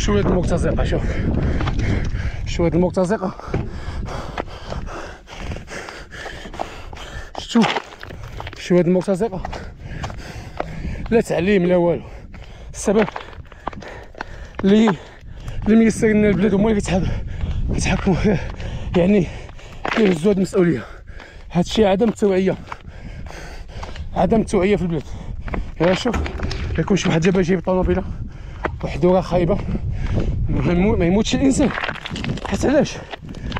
شوية المرتزقه شوف. شوية المرتزقه شتو شوية المرتزقه لا تعليم لا والو. السبب اللي اللي ميسر لنا البلاد هما اللي كيتحكموا يعني كيهزوا هاد المسؤولية. هادشي عدم التوعيه عدم التوعيه في البلاد. يا شوف يكون شي واحد جاب جايب طوموبيلة. وحدو راه خايبة. ما يموتش الإنسان. حيت علاش؟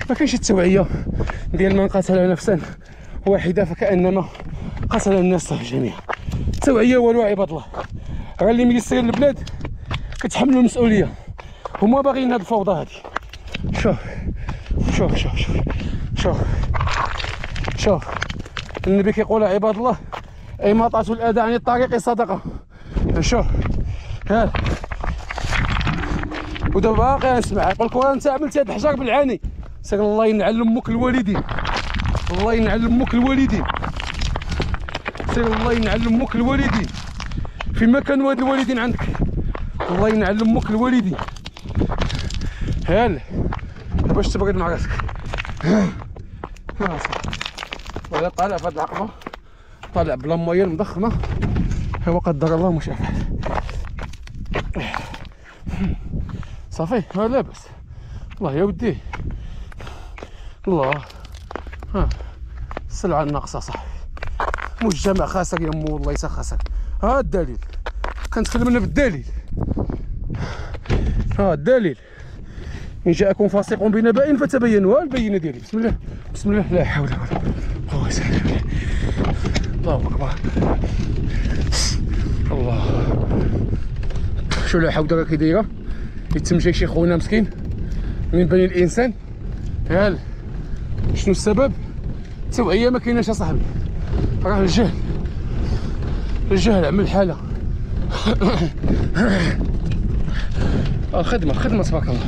ما كاينش التوعية ديال من قتل نفسا واحدة فكأنما قتل الناس جميعا التوعية والو عباد الله. راه اللي ميسرين البلاد كتحملوا المسؤوليه هما باغيين هاد الفوضى هادي. شوف شوف شوف شوف شوف شوف. النبي كيقول عباد الله إماطة الأذى عن الطريق صدقة. شوف ها. ودابا باقي نسمع. لك انت عملت هاد الحجر بالعاني. سير الله ينعل أمك الوالدين. الله ينعل أمك الوالدين. سير الله ينعل أمك الوالدين. فيما كانوا هاد الوالدين عندك. الله ينعل أمك الوالدين. هال باش تبرد مع راسك؟ ولا طالع في هاد العقبة. طالع بلا ميه مضخمه هو قدر الله مش افعل صافي لا لاباس الله يا ودي. الله. ها. السلعة الناقصة صح مجتمع خاسر يا مو والله خاسر ها الدليل. كنتكلم أنا بالدليل. ها الدليل. إن جاءكم فاسق بنبأ فتبينوا البينه ديالي. بسم الله. بسم الله. لا حول ولا قوة إلا بالله. الله أكبر. الله. شو لا حول كي دايره يتمشى شي خونا مسكين من بني الإنسان. هال شنو السبب؟ توعيه ما كايناش اصاحبي راه الجهل. الجهل عمل حالة. الخدمه الخدمه تبارك الله.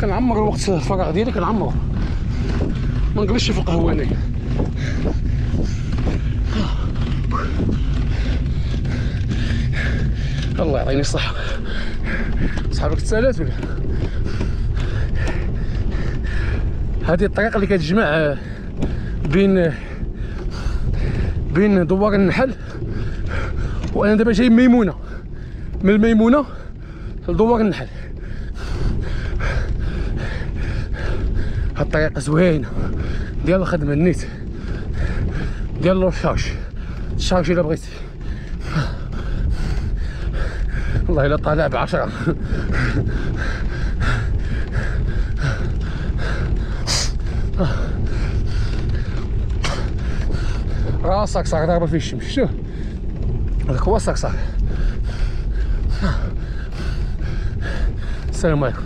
كنعمر الوقت الفراغ ديالي كنعمرو. ما نجلسش في القهوه أنايا. الله يعطيني الصحة. صحابك تسالات ولا؟ هذه الطريقة اللي كتجمع بين بين دوار النحل وأنا دابا جاي ميمونة. من الميمونة لدوار النحل. هاد الطريقة زوينة. ديال الخدمة النيت. ديال الشارج الشارج إلا بغيتي. والله إلا طالع بعشرة. راسك صار ضربه في الشمس شوف هذاك هو الصقصق السلام عليكم.